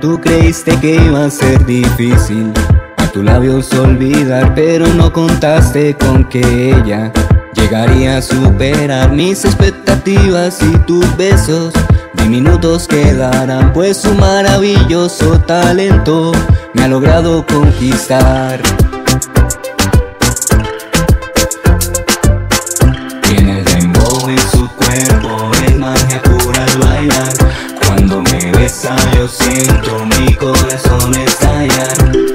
creíste que iba a ser difícil a tu labios olvidar, pero no contaste con que ella llegaría a superar mis expectativas y tus besos. Diminutos quedarán, pues su maravilloso talento me ha logrado conquistar. Tiene dembow en su cuerpo, es magia pura al bailar. Yo siento mi corazón estallar.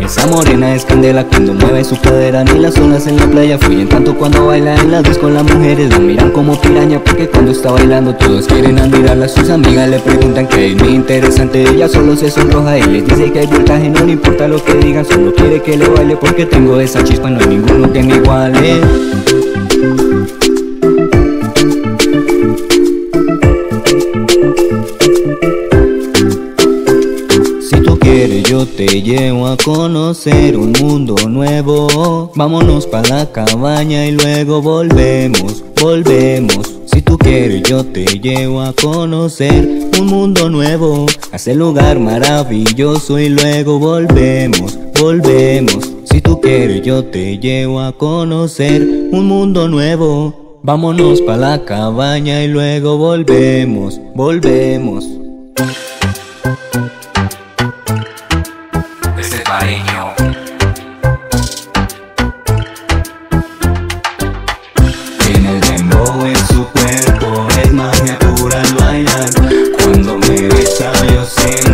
Esa morena es candela cuando mueve su cadera Ni las olas en la playa fluyen tanto cuando baila En la disco. Las mujeres la miran como piraña Porque cuando está bailando todos quieren admirarla. Sus amigas le preguntan que es muy interesante Ella solo se sonroja y les dice que hay voltaje No le importa lo que digan, solo quiere que le baile Porque tengo esa chispa, no hay ninguno que me iguale yo te llevo a conocer un mundo nuevo. Vámonos pa' la cabaña y luego volvemos, volvemos. Si tú quieres yo te llevo a conocer un mundo nuevo. A ese lugar maravilloso y luego volvemos, volvemos. Si tú quieres yo te llevo a conocer un mundo nuevo. Vámonos pa' la cabaña y luego volvemos, volvemos Tiene el dembow en su cuerpo, es magia pura al bailar Cuando me besa yo siento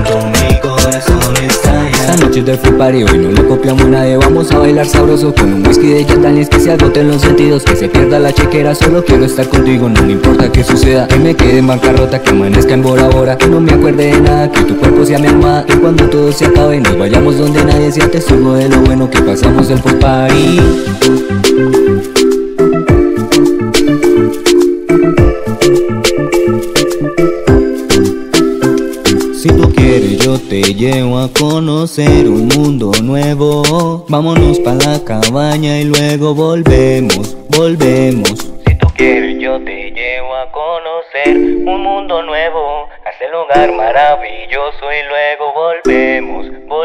estallar Esta noche es de free party, hoy no le copiamos nadie Vamos a bailar sabroso con un whisky de Jatanis Que se agoten los sentidos, que se pierda la chequera Solo quiero estar contigo, no me importa que suceda Que me quede en bancarrota, que amanezca en Bora Bora Que no me acuerde de nada, que tu cuerpo sea mi alma Que cuando todo se acabe nos vayamos donde nadie sea testigo de lo bueno que pasamos el post party yo te llevo a conocer un mundo nuevo. Vámonos pa' la cabaña y luego volvemos, volvemos. Si tú quieres yo te llevo a conocer un mundo nuevo A ese lugar maravilloso y luego volvemos, volvemos